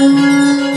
Música